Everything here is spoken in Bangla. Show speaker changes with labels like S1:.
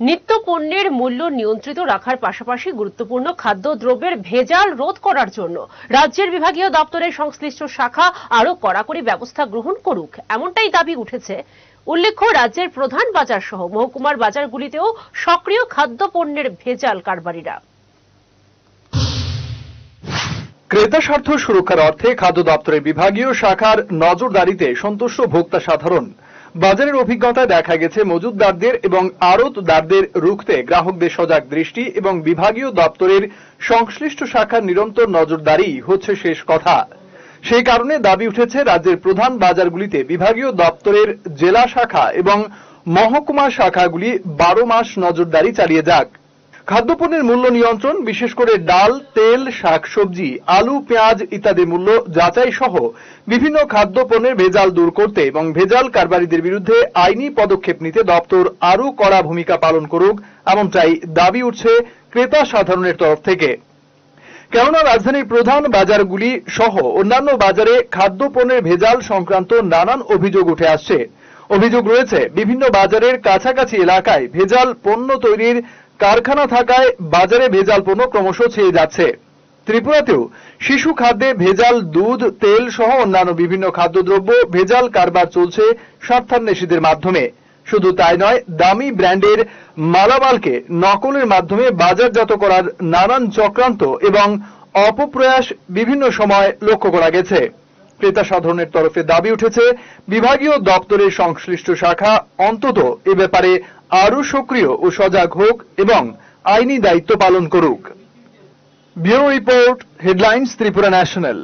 S1: নিত্য পণ্যের মূল্য নিয়ন্ত্রিত রাখার পাশাপাশি গুরুত্বপূর্ণ খাদ্যদ্রব্যের ভেজাল রোধ করার জন্য রাজ্যের বিভাগীয় দপ্তরের সংশ্লিষ্ট শাখা আরও কড়াকড়ি ব্যবস্থা গ্রহণ করুক। এমনটাই দাবি উঠেছে। উল্লেখ্য, রাজ্যের প্রধান বাজার সহ মহকুমার বাজারগুলিতেও সক্রিয় খাদ্যপণ্যের ভেজাল কারবারিরা।
S2: ক্রেতা স্বার্থ সুরক্ষার অর্থে খাদ্য দপ্তরের বিভাগীয় শাখার নজরদারিতে সন্তুষ্ট ভোক্তা সাধারণ। বাজারের অভিজ্ঞতায় দেখা গেছে মজুতদারদের এবং আড়তদারদের রুখতে গ্রাহকদের সজাগ দৃষ্টি এবং বিভাগীয় দপ্তরের সংশ্লিষ্ট শাখার নিরন্তর নজরদারি হচ্ছে শেষ কথা। সেই কারণে দাবি উঠেছে রাজ্যের প্রধান বাজারগুলিতে বিভাগীয় দপ্তরের জেলা শাখা এবং মহকুমা শাখাগুলি বারো মাস নজরদারি চালিয়ে যাক। খাদ্যপণ্যের মূল্য নিয়ন্ত্রণ, বিশেষ করে ডাল, তেল, শাকসবজি, আলু, পেঁয়াজ ইত্যাদি মূল্য যাচাই সহ বিভিন্ন খাদ্যপণ্যের ভেজাল দূর করতে এবং ভেজাল কারবারিদের বিরুদ্ধে আইনি পদক্ষেপ নিতে দপ্তর আরও কড়া ভূমিকা পালন করুক, এমনটাই দাবি উঠছে ক্রেতা সাধারণের তরফ থেকে। কেননা রাজধানীর প্রধান বাজারগুলি সহ অন্যান্য বাজারে খাদ্যপণ্যের ভেজাল সংক্রান্ত নানান অভিযোগ উঠে আসছে। অভিযোগ রয়েছে, বিভিন্ন বাজারের কাছাকাছি এলাকায় ভেজাল পণ্য তৈরির কারখানা থাকায় বাজারে ভেজাল পণ্য ক্রমশ ছেয়ে যাচ্ছে। ত্রিপুরাতেও শিশু খাদ্যে ভেজাল, দুধ, তেল সহ অন্যান্য বিভিন্ন খাদ্যদ্রব্য ভেজাল কারবার চলছে স্বার্থান্বেষীদের মাধ্যমে। শুধু তাই নয়, দামি ব্র্যান্ডের মালামালকে নকলের মাধ্যমে বাজারজাত করার নানান চক্রান্ত এবং অপপ্রয়াস বিভিন্ন সময় লক্ষ্য করা গেছে। ক্রেতা সাধারণের তরফে দাবি উঠেছে, বিভাগীয় দপ্তরের সংশ্লিষ্ট শাখা অন্তত এ ব্যাপারে আরও সক্রিয় ও সজাগ হোক এবং আইনি দায়িত্ব পালন করুক। Bureau report, headlines, Tripura national.